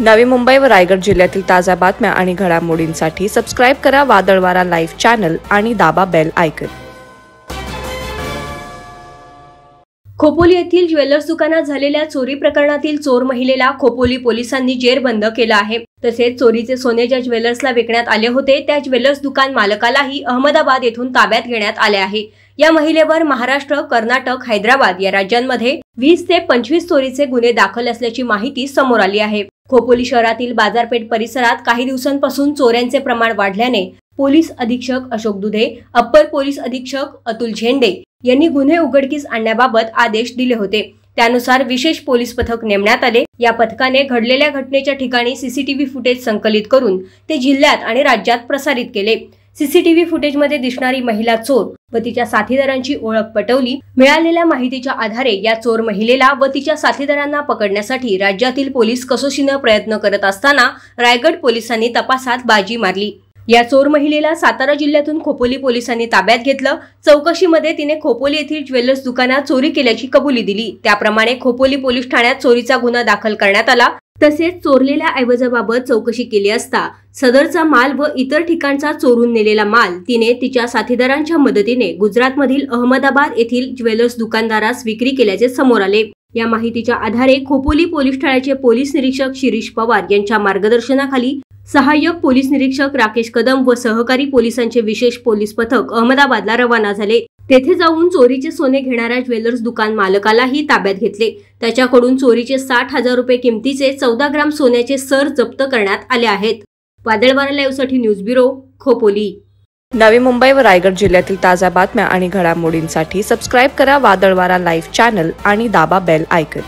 नवी मुंबई व रायगड जिल्ह्यातील ताज्या बातम्या आणि घडामोडींसाठी सबस्क्राईब करा वादळवारा लाईव्ह चॅनल आणि दाबा बेल आयकन खोपोली येथील ज्वेलर्स दुकानात झालेल्या चोरी प्रकरणातील चोर महिलेला खोपोली पोलिसांनी जेरबंद केलं आहे. तसेच चोरीचे सोने ज्या ज्वेलर्सला विकण्यात आले होते त्या ज्वेलर्स दुकान मालकालाही अहमदाबाद येथून ताब्यात घेण्यात आले आहे. या महिलेवर महाराष्ट्र कर्नाटक हैदराबाद या राज्यांमध्ये वीस ते पंचवीस चोरीचे गुन्हे दाखल असल्याची माहिती समोर आली आहे. खोपोली शहरातील बाजारपेठ परिसरात काही दिवसांपासून चोऱ्यांचे प्रमाण वाढल्याने पोलीस अधीक्षक अशोक दुधे अप्पर पोलीस अधीक्षक अतुल झेंडे यांनी गुन्हे उघडकीस आणण्याबाबत आदेश दिले होते. त्यानुसार विशेष पोलीस पथक नेमण्यात आले. या पथकाने घडलेल्या घटनेच्या ठिकाणी सीसीटीव्ही फुटेज संकलित करून ते जिल्ह्यात आणि राज्यात प्रसारित केले. सीसीटीव्ही फुटेजमध्ये दिसणारी महिला चोर व तिच्या साथीदारांची ओळख पटवली. मिळालेल्या माहितीच्या आधारे या चोर महिलेला व तिच्या साथीदारांना पकडण्यासाठी राज्यातील पोलीस कसोशीनं प्रयत्न करत असताना रायगड पोलिसांनी तपासात बाजी मारली. या चोर महिलेला सातारा जिल्ह्यातून खोपोली पोलिसांनी ताब्यात घेतलं. चौकशीमध्ये तिने खोपोली येथील ज्वेलर्स दुकानात चोरी केल्याची कबुली दिली. त्याप्रमाणे खोपोली पोलीस ठाण्यात चोरीचा गुन्हा दाखल करण्यात आला. तसेच चोरलेल्या ऐवजाबाबत चौकशी केली असता सदरचा माल व इतर ठिकाणचा चोरून नेलेला माल तिने तिच्या साथीदारांच्या मदतीने गुजरातमधील अहमदाबाद येथील ज्वेलर्स दुकानदारास विक्री केल्याचे समोर आले. या माहितीच्या आधारे खोपोली पोलीस ठाण्याचे पोलीस निरीक्षक शिरीष पवार यांच्या मार्गदर्शनाखाली सहाय्यक पोलीस निरीक्षक राकेश कदम व सहकारी पोलिसांचे विशेष पोलीस पथक अहमदाबादला रवाना झाले. तेथे जाऊन चोरीचे सोने घेणाऱ्या ज्वेलर्स दुकान मालकालाही ताब्यात घेतले. त्याच्याकडून चोरीचे साठ हजार रुपये किमतीचे चौदा ग्राम सोन्याचे सर जप्त करण्यात आले आहेत. वादळवारा लाईव्हसाठी न्यूज ब्युरो खोपोली. नवी मुंबई व रायगड जिल्ह्यातील ताज्या बातम्या आणि घडामोडींसाठी सबस्क्राईब करा वादळवारा लाईव्ह चॅनल आणि दाबा बेल आयकन